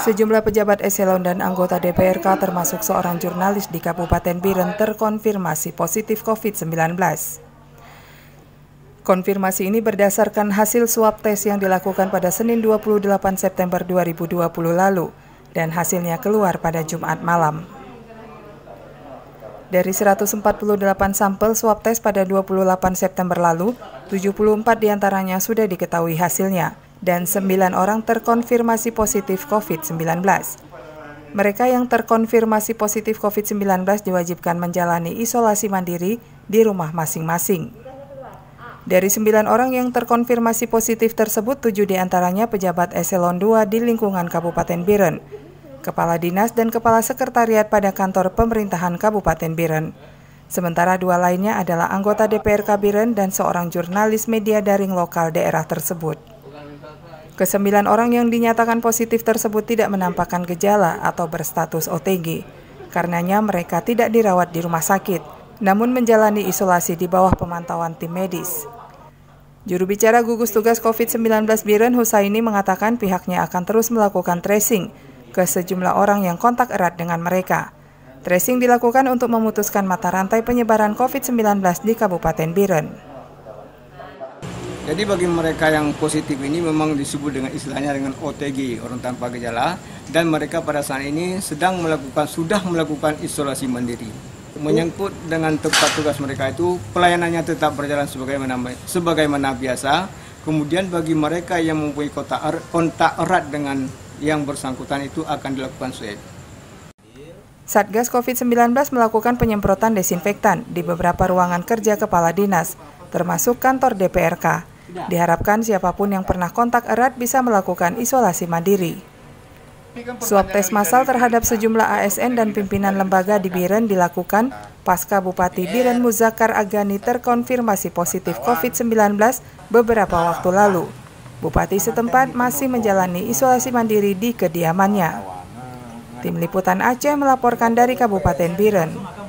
Sejumlah pejabat eselon dan anggota DPRK termasuk seorang jurnalis di Kabupaten Biren terkonfirmasi positif COVID-19. Konfirmasi ini berdasarkan hasil swab tes yang dilakukan pada Senin 28 September 2020 lalu dan hasilnya keluar pada Jumat malam. Dari 148 sampel swab tes pada 28 September lalu, 74 di antaranya sudah diketahui hasilnya dan 9 orang terkonfirmasi positif COVID-19. Mereka yang terkonfirmasi positif COVID-19 diwajibkan menjalani isolasi mandiri di rumah masing-masing. Dari sembilan orang yang terkonfirmasi positif tersebut, tujuh di antaranya pejabat eselon 2 di lingkungan Kabupaten Biren, Kepala Dinas dan Kepala Sekretariat pada kantor pemerintahan Kabupaten Biren. Sementara dua lainnya adalah anggota DPRK Biren dan seorang jurnalis media daring lokal daerah tersebut. Kesembilan orang yang dinyatakan positif tersebut tidak menampakkan gejala atau berstatus OTG. Karenanya mereka tidak dirawat di rumah sakit, namun menjalani isolasi di bawah pemantauan tim medis. Juru bicara gugus tugas COVID-19 Biren Husaini mengatakan pihaknya akan terus melakukan tracing ke sejumlah orang yang kontak erat dengan mereka. Tracing dilakukan untuk memutuskan mata rantai penyebaran COVID-19 di Kabupaten Biren. Jadi bagi mereka yang positif ini memang disebut dengan istilahnya dengan OTG, orang tanpa gejala, dan mereka pada saat ini sedang melakukan sudah melakukan isolasi mandiri menyangkut dengan tempat tugas mereka itu pelayanannya tetap berjalan sebagaimana sebagaimana biasa. Kemudian bagi mereka yang mempunyai kontak, er, erat dengan yang bersangkutan itu akan dilakukan swab. Satgas COVID-19 melakukan penyemprotan desinfektan di beberapa ruangan kerja kepala dinas, termasuk kantor DPRK. Diharapkan siapa pun yang pernah kontak erat bisa melakukan isolasi mandiri. Swab tes massal terhadap sejumlah ASN dan pimpinan lembaga di Biren dilakukan pasca Bupati Biren Muzakar Agani terkonfirmasi positif COVID-19 beberapa waktu lalu. Bupati setempat masih menjalani isolasi mandiri di kediamannya. Tim Liputan Aceh melaporkan dari Kabupaten Biren.